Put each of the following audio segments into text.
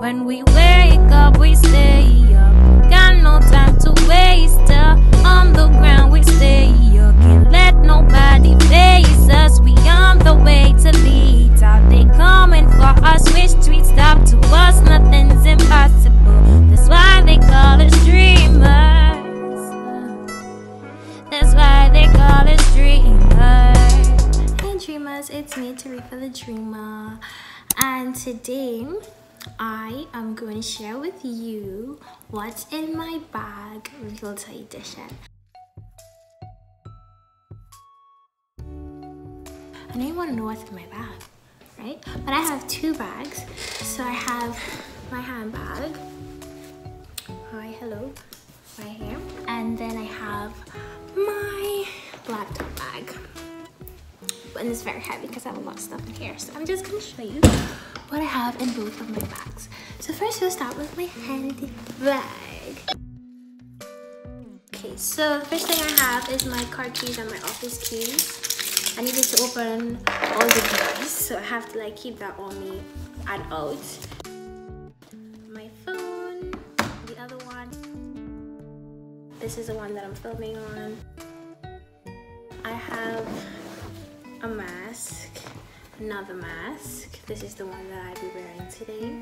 When we wake up, we stay up. Got no time to waste. Uh, on the ground, we stay up. Can't let nobody face us. We on the way to lead. Are they coming for us? Which street stop to us? Nothing's impossible. That's why they call us dreamers. That's why they call us dreamers. Hey dreamers, it's me, Tahrifa the Dreamer. And today, I am going to share with you what's in my bag, Realtor Edition. I know you want to know what's in my bag, right? But I have two bags. So I have my handbag. It's very heavy because I have a lot of stuff in here. So I'm just gonna show you what I have in both of my bags. So first we'll start with my handy bag. Okay, so first thing I have is my car keys and my office keys. I needed to open all the keys, so I have to like keep that on me and out. My phone, the other one. This is the one that I'm filming on. I have a mask, another mask. This is the one that I'll be wearing today.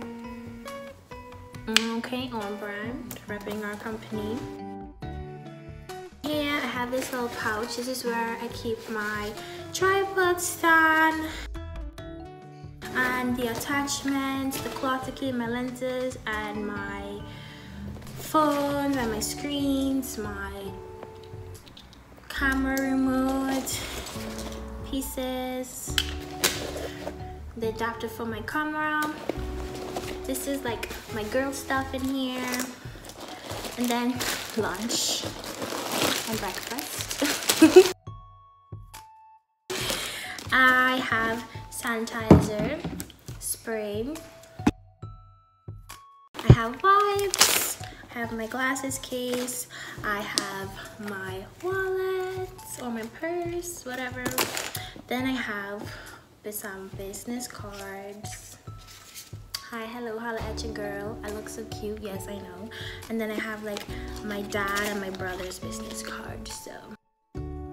Okay, on brand, repping our company. Here I have this little pouch. This is where I keep my tripod stand and the attachments, the cloth to keep my lenses and my phone and my screens, my camera remote, pieces, the adapter for my camera. This is like my girl stuff in here. And then lunch and breakfast. I have sanitizer, spray. I have wipes. I have my glasses case. I have my wallet or my purse, whatever. Then I have some um, business cards. Hi, hello, holla at your girl. I look so cute, yes, I know. And then I have like my dad and my brother's business card, so.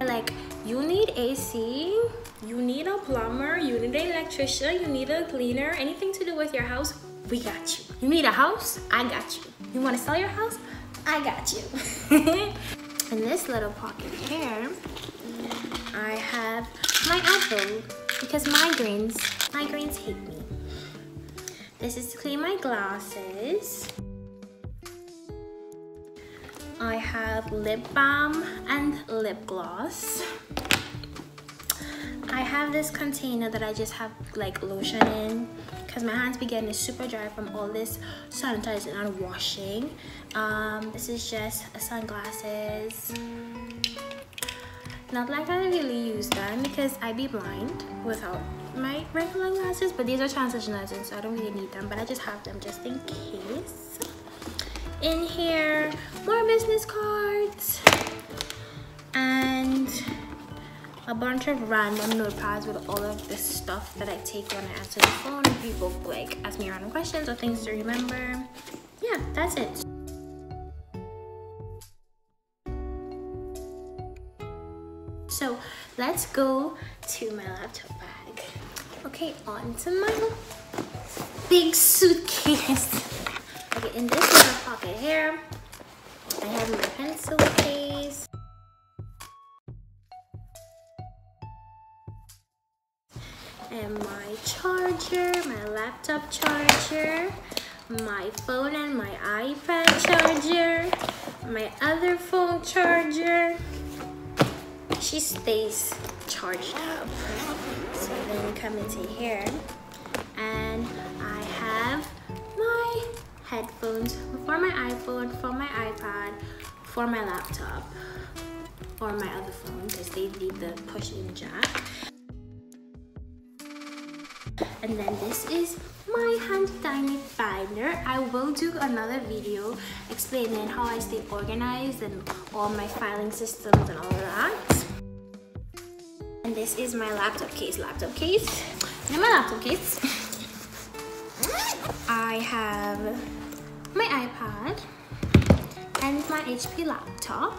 Like, you need AC, you need a plumber, you need an electrician, you need a cleaner, anything to do with your house, we got you. You need a house, I got you. You wanna sell your house, I got you. In this little pocket here, I have my iPhone because migraines, migraines hate me. This is to clean my glasses. I have lip balm and lip gloss. I have this container that I just have like lotion in because my hands be getting super dry from all this sanitizing and washing. Um, this is just sunglasses. Not like I really use them because I be blind without my regular glasses, but these are transition lenses, so I don't really need them, but I just have them just in case. In here, more business cards and a bunch of random notepads with all of this stuff that I take when I answer the phone people like ask me random questions or things to remember. Yeah, that's it. So let's go to my laptop bag. Okay, on to my big suitcase. Okay, in this little pocket here, I have my pencil And my charger, my laptop charger, my phone and my iPad charger, my other phone charger, she stays charged up. So then come into here and I have my headphones for my iPhone, for my iPad, for my laptop, or my other phone because they need the push-in jack. And then this is my hand tiny binder. I will do another video explaining how I stay organized and all my filing systems and all that. And this is my laptop case. Laptop case. And my laptop case. I have my iPad and my HP laptop.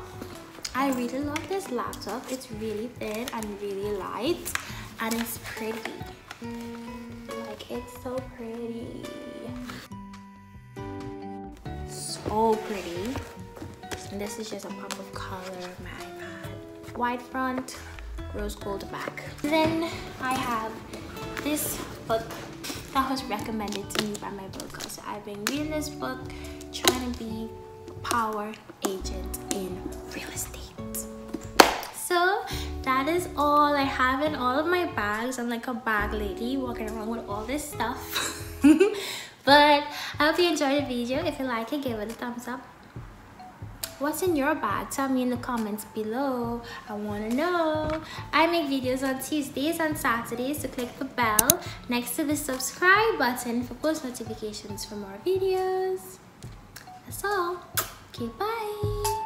I really love this laptop. It's really thin and really light and it's pretty. It's so pretty. So pretty. And this is just a pop of color my iPad. White front, rose gold back. Then I have this book that was recommended to me by my book. So I've been reading this book, trying to be a power agent in real estate. All I have in all of my bags. I'm like a bag lady walking around with all this stuff. but I hope you enjoyed the video. If you like it, give it a thumbs up. What's in your bag? Tell me in the comments below. I want to know. I make videos on tuesdays and saturdays so click the bell next to the subscribe button for post notifications for more videos. That's all. Okay bye